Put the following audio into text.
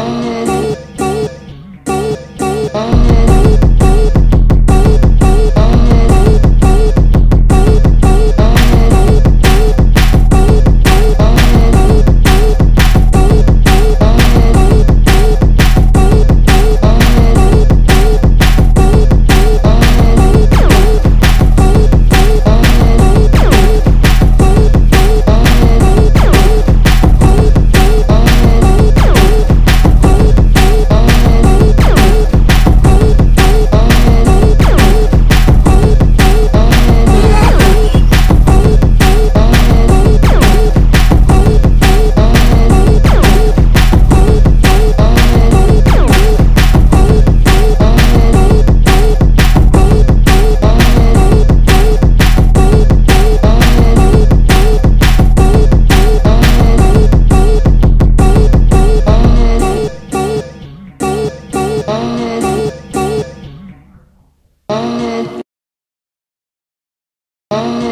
Oh. Oh